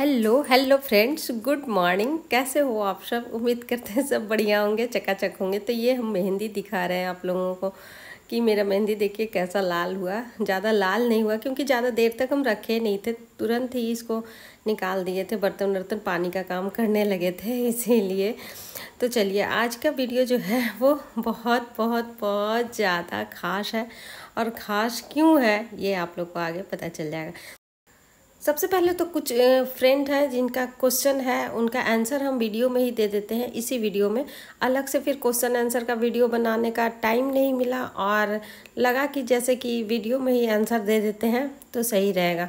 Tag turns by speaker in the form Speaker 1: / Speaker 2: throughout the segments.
Speaker 1: Hello hello friends good morning कैसे हो आप सब? उम्मीद करते हैं सब बढ़िया होंगे, चकाचक होंगे। तो ये हम मेहंदी दिखा रहे हैं आप लोगों को कि मेरा मेहंदी देखिए कैसा लाल हुआ। ज़्यादा लाल नहीं हुआ क्योंकि ज़्यादा देर तक हम रखे नहीं थे। तुरंत ही इसको निकाल दिए थे, बर्तन वर्तन, पानी का काम करने लगे थे इसीलिए। तो चलिए, आज का वीडियो जो है वो बहुत बहुत बहुत ज़्यादा ख़ास है। और ख़ास क्यों है, ये आप लोग को आगे पता चल जाएगा। सबसे पहले तो कुछ फ्रेंड हैं जिनका क्वेश्चन है, उनका आंसर हम वीडियो में ही दे देते हैं, इसी वीडियो में। अलग से फिर क्वेश्चन आंसर का वीडियो बनाने का टाइम नहीं मिला और लगा कि जैसे कि वीडियो में ही आंसर दे देते हैं तो सही रहेगा।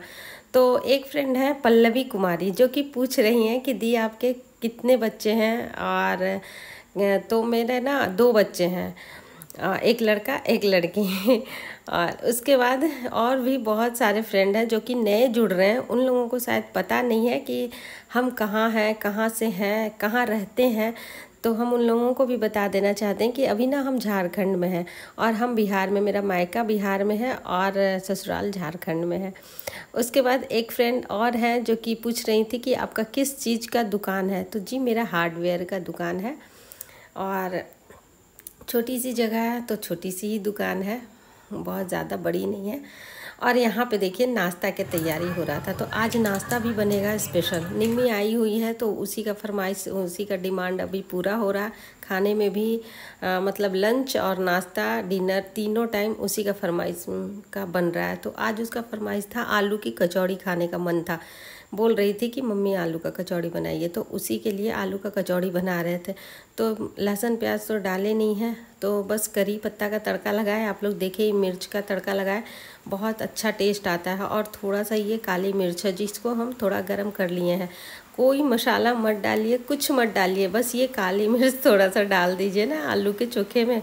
Speaker 1: तो एक फ्रेंड है पल्लवी कुमारी, जो कि पूछ रही हैं कि दी आपके कितने बच्चे हैं? और तो मेरे ना दो बच्चे हैं। एक लड़का, एक लड़की। और उसके बाद और भी बहुत सारे फ्रेंड हैं जो कि नए जुड़ रहे हैं। उन लोगों को शायद पता नहीं है कि हम कहाँ हैं, कहाँ से हैं, कहाँ रहते हैं। तो हम उन लोगों को भी बता देना चाहते हैं कि अभी ना हम झारखंड में हैं और हम बिहार में, मेरा मायका बिहार में है और ससुराल झारखंड में है। उसके बाद एक फ्रेंड और है जो कि पूछ रही थी कि आपका किस चीज़ का दुकान है? तो जी, मेरा हार्डवेयर का दुकान है और छोटी सी जगह है तो छोटी सी ही दुकान है। बहुत ज़्यादा बड़ी नहीं है। और यहाँ पे देखिए नाश्ता की तैयारी हो रहा था तो आज नाश्ता भी बनेगा स्पेशल। निम्मी आई हुई है तो उसी का फरमाइश उसी का डिमांड अभी पूरा हो रहा। खाने में भी आ, मतलब लंच और नाश्ता डिनर तीनों टाइम उसी का फरमाइश का बन रहा है। तो आज उसका फरमाइश था आलू की कचौड़ी खाने का मन था। बोल रही थी कि मम्मी आलू का कचौड़ी बनाइए। तो उसी के लिए आलू का कचौड़ी बना रहे थे। तो लहसुन, प्याज तो डाले नहीं हैं। तो बस करी पत्ता का तड़का लगाए। आप लोग देखे मिर्च का तड़का लगाए। बहुत अच्छा टेस्ट आता है और थोड़ा सा ये काली मिर्च है, जिसको हम थोड़ा गर्म कर लिए हैं। कोई मसाला मत डालिए, कुछ मत डालिए। बस ये काली मिर्च थोड़ा सा डाल दीजिए ना आलू के चोखे में।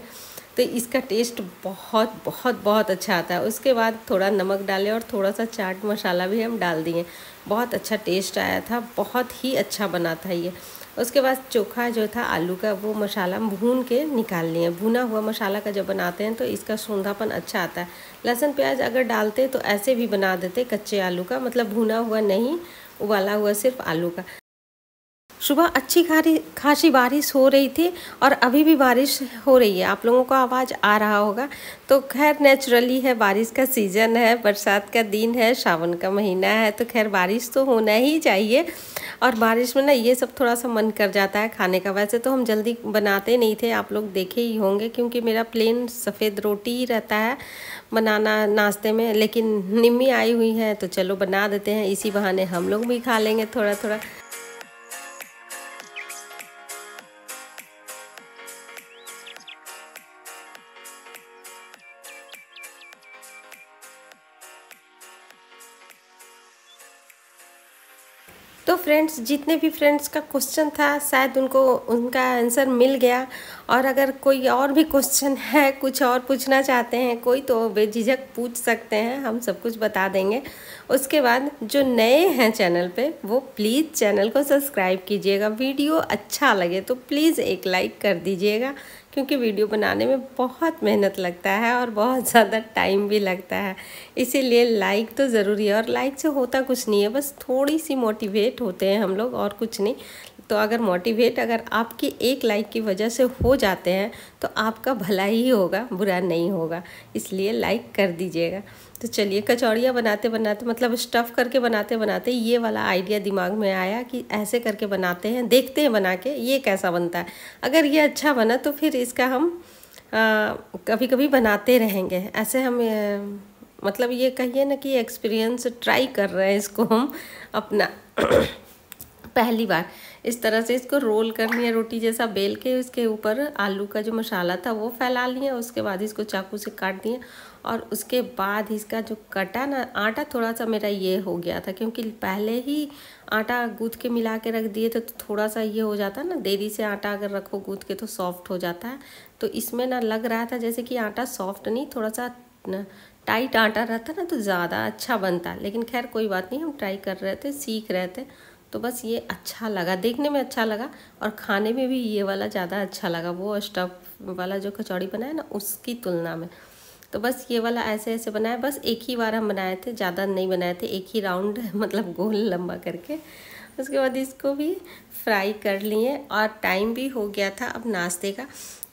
Speaker 1: तो इसका टेस्ट बहुत बहुत बहुत अच्छा आता है। उसके बाद थोड़ा नमक डालें और थोड़ा सा चाट मसाला भी हम डाल दिए। बहुत अच्छा टेस्ट आया था, बहुत ही अच्छा बना था ये। उसके बाद चोखा जो था, आलू का, वो मसाला भून के निकाल लिए भुना हुआ मसाला का जब बनाते हैं तो इसका सूंधापन अच्छा आता है। लहसुन, प्याज अगर डालते तो ऐसे भी बना देते कच्चे आलू का मतलब भुना हुआ नहीं, उबाला हुआ सिर्फ़ आलू का। सुबह अच्छी खारी खासी बारिश हो रही थी और अभी भी बारिश हो रही है। आप लोगों को आवाज़ आ रहा होगा। तो खैर नेचुरली है, बारिश का सीज़न है, बरसात का दिन है, सावन का महीना है तो खैर बारिश तो होना ही चाहिए। और बारिश में ना ये सब थोड़ा सा मन कर जाता है खाने का। वैसे तो हम जल्दी बनाते नहीं थे, आप लोग देखे ही होंगे, क्योंकि मेरा प्लेन सफ़ेद रोटी ही रहता है बनाना, नाश्ते में, लेकिन निम्मी आई हुई है तो चलो बना देते हैं। इसी बहाने हम लोग भी खा लेंगे थोड़ा थोड़ा तो फ्रेंड्स जितने भी फ्रेंड्स का क्वेश्चन था, शायद उनको, उनका आंसर मिल गया। और अगर कोई और भी क्वेश्चन है, कुछ और पूछना चाहते हैं, कोई तो बेझिझक पूछ सकते हैं, हम सब कुछ बता देंगे। उसके बाद जो नए हैं चैनल पे, वो प्लीज़ चैनल को सब्सक्राइब कीजिएगा। वीडियो अच्छा लगे तो प्लीज़ एक लाइक कर दीजिएगा। क्योंकि वीडियो बनाने में बहुत मेहनत लगता है और बहुत ज़्यादा टाइम भी लगता है। इसीलिए लाइक तो ज़रूरी है और लाइक से होता कुछ नहीं है, बस थोड़ी सी मोटिवेट होते हैं हम लोग और कुछ नहीं। तो अगर मोटिवेट अगर आपकी एक लाइक की वजह से हो जाते हैं तो आपका भला ही होगा, बुरा नहीं होगा। इसलिए लाइक कर दीजिएगा। तो चलिए, कचौड़ियाँ बनाते बनाते मतलब स्टफ़ करके बनाते बनाते ये वाला आइडिया दिमाग में आया कि ऐसे करके बनाते हैं, देखते हैं बना के, ये कैसा बनता है। अगर ये अच्छा बना तो फिर इसका हम आ, कभी कभी बनाते रहेंगे। ऐसे हम मतलब ये कहिए ना कि एक्सपीरियंस ट्राई कर रहे हैं इसको हम अपना। पहली बार। इस तरह से इसको रोल कर लिया रोटी जैसा बेल के उसके ऊपर आलू का जो मसाला था वो फैला लिया, उसके बाद इसको चाकू से काट दिया और उसके बाद इसका जो कटा ना, आटा थोड़ा सा मेरा ये हो गया था क्योंकि पहले ही आटा गूँथ के मिला के रख दिए थे तो थोड़ा सा ये हो जाता ना, देरी से आटा अगर रखो गूँथ के तो सॉफ्ट हो जाता है। तो इसमें ना लग रहा था जैसे कि आटा सॉफ्ट नहीं, थोड़ा सा टाइट आटा रहता ना तो ज़्यादा अच्छा बनता। लेकिन खैर कोई बात नहीं, हम ट्राई कर रहे थे, सीख रहे थे तो बस ये अच्छा लगा, देखने में अच्छा लगा और खाने में भी ये वाला ज़्यादा अच्छा लगा, वो स्टफ़ वाला जो कचौड़ी बनाया ना उसकी तुलना में। तो बस ये वाला ऐसे ऐसे बनाया, बस एक ही बार हम बनाए थे, ज़्यादा नहीं बनाए थे, एक ही राउंड मतलब गोल लंबा करके। उसके बाद इसको भी फ्राई कर लिए और टाइम भी हो गया था अब नाश्ते का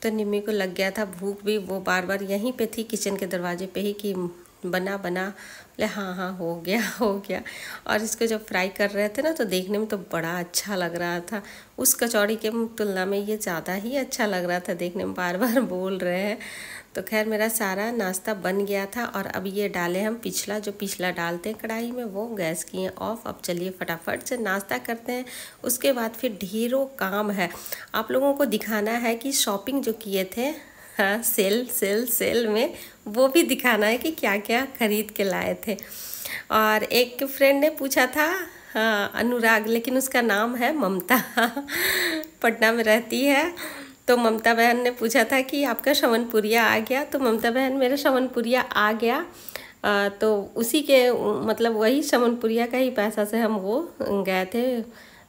Speaker 1: तो निम्मी को लग गया था, भूख भी वो बार बार यहीं पे थी किचन के दरवाजे पे ही कि बना बना। बोले हाँ हाँ हो गया हो गया। और इसको जब फ्राई कर रहे थे ना तो देखने में तो बड़ा अच्छा लग रहा था। उस कचौड़ी के तुलना में ये ज़्यादा ही अच्छा लग रहा था, देखने में। बार बार बोल रहे हैं। तो खैर, मेरा सारा नाश्ता बन गया था और अब ये डाले हम। पिछला, जो पिछला डालते हैं कढ़ाई में, वो गैस किए ऑफ़ अब चलिए फटाफट से नाश्ता करते हैं। उसके बाद फिर ढेरों काम है। आप लोगों को दिखाना है कि शॉपिंग जो किए थे हाँ सेल सेल सेल में वो भी दिखाना है कि क्या क्या खरीद के लाए थे। और एक फ्रेंड ने पूछा था हाँ अनुराग लेकिन उसका नाम है ममता। पटना में रहती है तो ममता बहन ने पूछा था कि आपका शवनपुरिया आ गया? तो ममता बहन मेरा शवनपुरिया आ गया। आ, तो उसी के मतलब वही शवनपुरिया का ही पैसा से हम वो गए थे।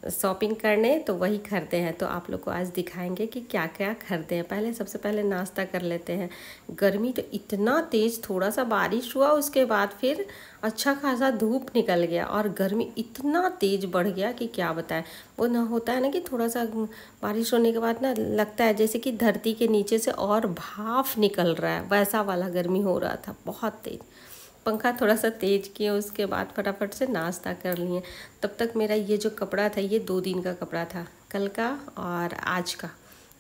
Speaker 1: शॉपिंग करने तो वही खरीदे हैं। तो आप लोग को आज दिखाएँगे कि क्या क्या खरीदे हैं। पहले, सबसे पहले नाश्ता कर लेते हैं। गर्मी तो इतना तेज़ थोड़ा सा बारिश हुआ, उसके बाद फिर अच्छा खासा धूप निकल गया और गर्मी इतना तेज़ बढ़ गया कि क्या बताएँ। वो ना होता है ना कि थोड़ा सा बारिश होने के बाद ना लगता है जैसे कि धरती के नीचे से और भाफ निकल रहा है। वैसा वाला गर्मी हो रहा था, बहुत तेज़। पंखा थोड़ा सा तेज़ किए उसके बाद फटाफट से नाश्ता कर लिए। तब तक मेरा ये जो कपड़ा था, ये दो दिन का कपड़ा था, कल का और आज का।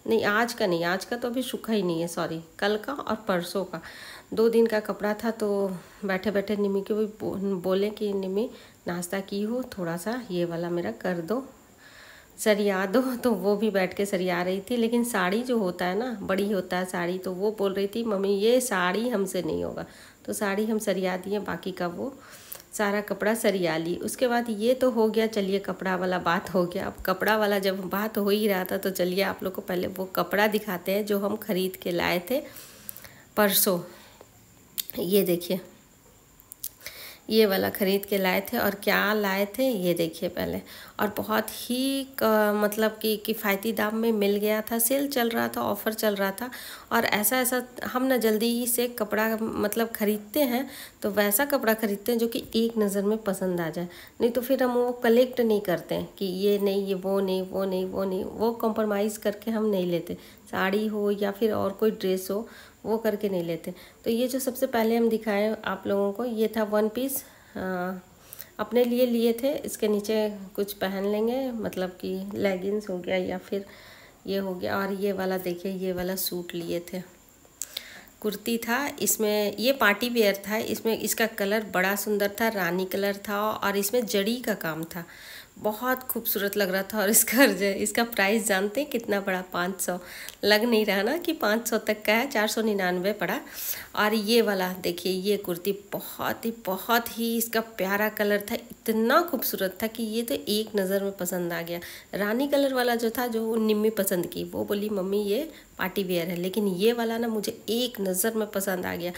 Speaker 1: नहीं, आज का नहीं, आज का तो अभी सूखा ही नहीं है सॉरी कल का और परसों का। दो दिन का कपड़ा था तो बैठे बैठे निमी को भी बोले कि निमी नाश्ता की हो, थोड़ा सा ये वाला मेरा कर दो, सरिया दो। तो वो भी बैठ के सरिया रही थी, लेकिन साड़ी जो होता है ना, बड़ी होता है साड़ी तो वो बोल रही थी, मम्मी, ये साड़ी हमसे नहीं होगा। तो साड़ी हम सरिया दिए, बाकी का वो सारा कपड़ा सरिया ली। उसके बाद ये तो हो गया, चलिए कपड़ा वाला बात हो गया। अब कपड़ा वाला जब बात हो ही रहा था तो चलिए आप लोग को पहले वो कपड़ा दिखाते हैं जो हम ख़रीद के लाए थे परसों। ये देखिए। ये वाला ख़रीद के लाए थे और क्या लाए थे, ये देखिए पहले। और बहुत ही मतलब कि किफ़ायती दाम में मिल गया था, सेल चल रहा था, ऑफ़र चल रहा था। और ऐसा ऐसा हम ना जल्दी ही से कपड़ा मतलब ख़रीदते हैं तो वैसा कपड़ा ख़रीदते हैं जो कि एक नज़र में पसंद आ जाए। नहीं तो फिर हम वो कलेक्ट नहीं करते कि ये नहीं, ये वो नहीं वो नहीं वो नहीं, वो कॉम्प्रोमाइज़ करके हम नहीं लेते। साड़ी हो या फिर और कोई ड्रेस हो वो करके नहीं लेते। तो ये जो सबसे पहले हम दिखाए आप लोगों को ये था वन पीस आ, अपने लिए लिए थे इसके नीचे कुछ पहन लेंगे मतलब कि लेगिंग्स हो गया या फिर ये हो गया और ये वाला देखिए ये वाला सूट लिए थे। कुर्ती था इसमें ये पार्टी वेयर था इसमें इसका कलर बड़ा सुंदर था रानी कलर था और इसमें जड़ी का काम था। बहुत खूबसूरत लग रहा था और इसका जो इसका प्राइस जानते हैं कितना पड़ा? पाँच सौ। लग नहीं रहा ना कि पाँच सौ तक का है, चार सौ निन्यानवे पड़ा। और ये वाला, देखिए, ये कुर्ती बहुत ही बहुत ही इसका प्यारा कलर था, इतना खूबसूरत था कि ये तो एक नज़र में पसंद आ गया। रानी कलर वाला जो था, जो निम्मी पसंद की, वो बोली, मम्मी, ये पार्टी वेयर है। लेकिन ये वाला ना मुझे एक नज़र में पसंद आ गया।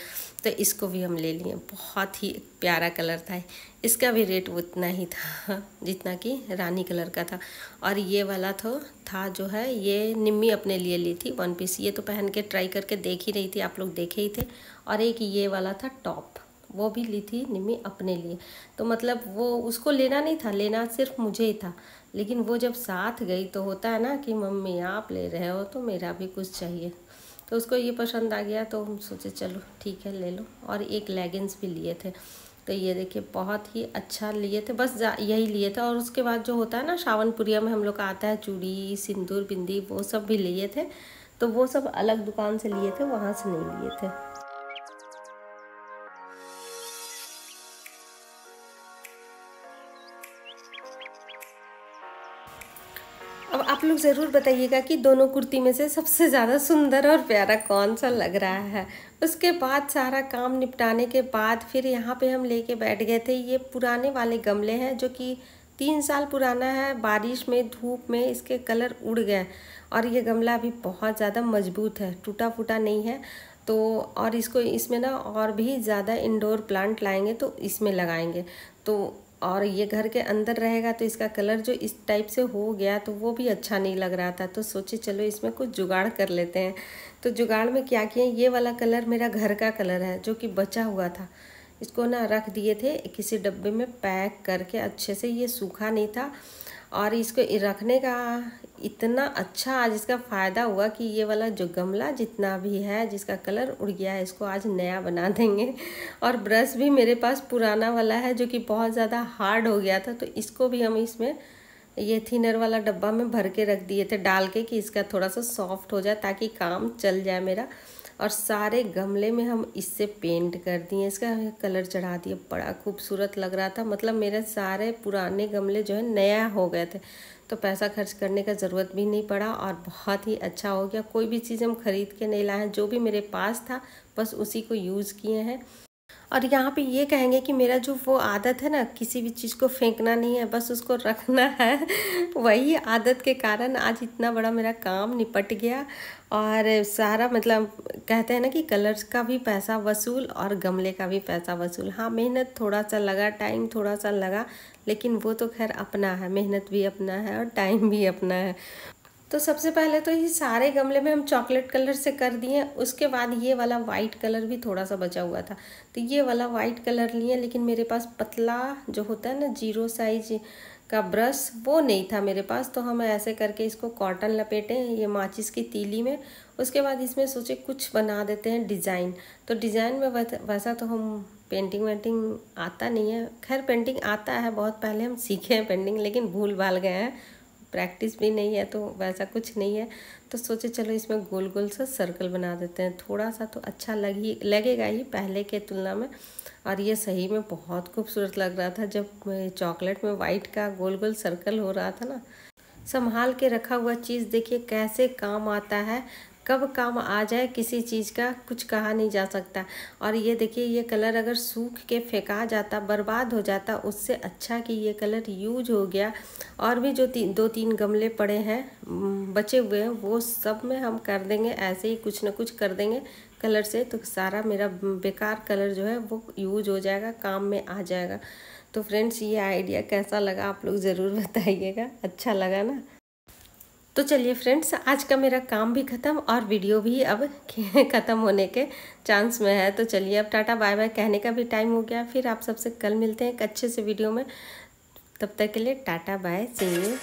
Speaker 1: तो इसको भी हम ले लिए। बहुत ही प्यारा कलर था। इसका भी रेट उतना ही था, जितना कि रानी कलर का था। और ये वाला तो था जो है, ये निम्मी अपने लिए ली थी वन पीस ये तो पहन के ट्राई करके देख ही रही थी, आप लोग देखे ही थे। और एक ये वाला था टॉप वो भी ली थी निम्मी अपने लिए। तो मतलब वो, उसको लेना नहीं था, लेना सिर्फ़ मुझे ही था। लेकिन वो जब साथ गई तो होता है ना कि, मम्मी, आप ले रहे हो तो मेरा भी कुछ चाहिए। तो उसको ये पसंद आ गया तो हम सोचे, चलो, ठीक है, ले लो। और एक लेगिंग्स भी लिए थे। तो ये देखिए, बहुत ही अच्छा लिए थे। बस यही लिए थे। और उसके बाद जो होता है ना, सावनपुरिया में हम लोग का आता है चूड़ी, सिंदूर, बिंदी, वो सब भी लिए थे। तो वो सब अलग दुकान से लिए थे, वहाँ से नहीं लिए थे। आप लोग ज़रूर बताइएगा कि दोनों कुर्ती में से सबसे ज़्यादा सुंदर और प्यारा कौन सा लग रहा है। उसके बाद सारा काम निपटाने के बाद फिर यहाँ पे हम लेके बैठ गए थे। ये पुराने वाले गमले हैं जो कि तीन साल पुराना है। बारिश में, धूप में इसके कलर उड़ गए और ये गमला अभी बहुत ज़्यादा मज़बूत है टूटा फूटा नहीं है। तो और इसको इसमें ना और भी ज़्यादा इंडोर प्लांट लाएँगे तो इसमें लगाएँगे। तो और ये घर के अंदर रहेगा तो इसका कलर जो इस टाइप से हो गया तो वो भी अच्छा नहीं लग रहा था। तो सोचे चलो इसमें कुछ जुगाड़ कर लेते हैं। तो जुगाड़ में क्या किए? ये वाला कलर मेरा घर का कलर है जो कि बचा हुआ था। इसको ना रख दिए थे, किसी डब्बे में पैक करके अच्छे से। ये सूखा नहीं था। और इसको रखने का इतना अच्छा आज इसका फ़ायदा हुआ कि ये वाला जो गमला जितना भी है, जिसका कलर उड़ गया है, इसको आज नया बना देंगे। और ब्रश भी मेरे पास पुराना वाला है जो कि बहुत ज़्यादा हार्ड हो गया था तो इसको भी हम इसमें ये थिनर वाला डब्बा में भर के रख दिए थे, डाल के कि इसका थोड़ा सा सॉफ्ट हो जाए ताकि काम चल जाए मेरा। और सारे गमले में हम इससे पेंट कर दिए, इसका कलर चढ़ा दिए। बड़ा खूबसूरत लग रहा था। मतलब मेरे सारे पुराने गमले जो है, नया हो गए थे। तो पैसा खर्च करने का ज़रूरत भी नहीं पड़ा और बहुत ही अच्छा हो गया। कोई भी चीज़ हम ख़रीद के नहीं लाए जो भी मेरे पास था, बस उसी को यूज़ किए हैं। और यहाँ पे ये कहेंगे कि मेरा जो वो आदत है ना, किसी भी चीज़ को फेंकना नहीं है, बस उसको रखना है। वही आदत के कारण आज इतना बड़ा मेरा काम निपट गया और सारा मतलब कहते हैं ना कि कलर्स का भी पैसा वसूल और गमले का भी पैसा वसूल। हाँ मेहनत थोड़ा सा लगा, टाइम थोड़ा सा लगा, लेकिन वो तो खैर अपना है, मेहनत भी अपना है और टाइम भी अपना है। तो सबसे पहले तो ये सारे गमले में हम चॉकलेट कलर से कर दिए, उसके बाद ये वाला वाइट कलर भी थोड़ा सा बचा हुआ था। तो ये वाला वाइट कलर लिए, लेकिन मेरे पास पतला जो होता है ना, ज़ीरो साइज़ का ब्रश, वो नहीं था मेरे पास। तो हम ऐसे करके इसको कॉटन लपेटे, ये माचिस की तीली में। उसके बाद इसमें सोचे कुछ बना देते हैं डिज़ाइन। तो डिज़ाइन में वैसा तो हम पेंटिंग वेंटिंग आता नहीं है। खैर, पेंटिंग आता है, बहुत पहले हम सीखे हैं पेंटिंग, लेकिन भूल भाल गए हैं। प्रैक्टिस भी नहीं है तो वैसा कुछ नहीं है। तो सोचे चलो इसमें गोल गोल सा सर्कल बना देते हैं। थोड़ा सा तो अच्छा लग ही लगेगा ही पहले के तुलना में। और ये सही में बहुत खूबसूरत लग रहा था, जब चॉकलेट में वाइट का गोल गोल सर्कल हो रहा था ना। संभाल के रखा हुआ चीज़ देखिए कैसे काम आता है। कब काम आ जाए किसी चीज़ का कुछ कहा नहीं जा सकता। और ये देखिए ये कलर अगर सूख के फेंका जाता बर्बाद हो जाता उससे अच्छा कि ये कलर यूज़ हो गया। और भी जो ती, दो तीन गमले पड़े हैं बचे हुए हैं वो सब में हम कर देंगे ऐसे ही कुछ ना कुछ कर देंगे कलर से तो सारा मेरा बेकार कलर जो है वो यूज़ हो जाएगा काम में आ जाएगा। तो फ्रेंड्स ये आइडिया कैसा लगा आप लोग ज़रूर बताइएगा। अच्छा लगा ना? तो चलिए फ्रेंड्स आज का मेरा काम भी ख़त्म और वीडियो भी अब ख़त्म होने के चांस में है। तो चलिए अब टाटा बाय बाय कहने का भी टाइम हो गया। फिर आप सबसे कल मिलते हैं एक अच्छे से वीडियो में। तब तक के लिए टाटा बाय सी यू